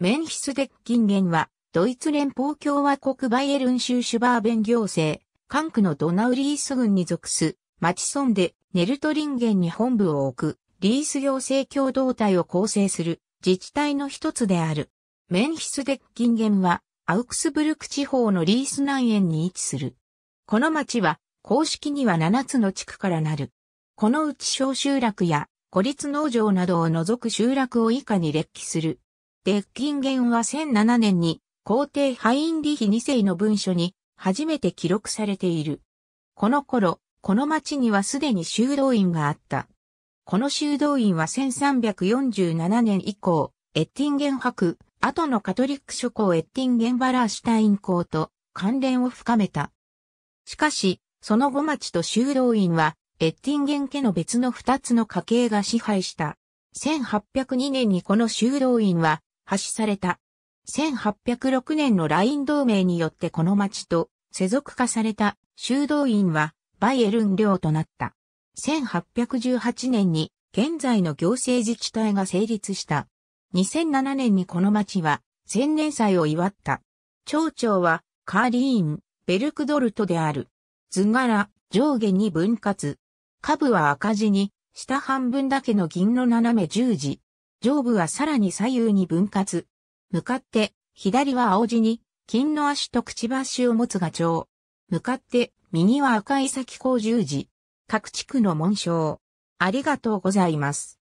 メンヒスデッキンゲンは、ドイツ連邦共和国バイエルン州シュバーベン行政、管区のドナウリース郡に属す、町村でネルトリンゲンに本部を置く、リース行政共同体を構成する自治体の一つである。メンヒスデッキンゲンは、アウクスブルク地方のリース南縁に位置する。この町は、公式には7つの地区からなる。このうち小集落や孤立農場などを除く集落を以下に列記する。デッキンゲンは1007年に皇帝ハインリヒ2世の文書に初めて記録されている。この頃、この町にはすでに修道院があった。この修道院は1347年以降、エッティンゲン博、後のカトリック諸公エッティンゲンバラーシュタイン公と関連を深めた。しかし、その後町と修道院は、エッティンゲン家の別の二つの家系が支配した。1802年にこの修道院は発しされた。1806年のライン同盟によってこの町と世俗化された修道院はバイエルン領となった。1818年に現在の行政自治体が成立した。2007年にこの町は千年祭を祝った。町長はカーリーン、ベルクドルトである。図柄、上下に分割。下部は赤字に、下半分だけの銀の斜め十字。上部はさらに左右に分割。向かって、左は青地に、金の足とくちばしを持つガチョウ。向かって、右は赤い先工十字。各地区の紋章。ありがとうございます。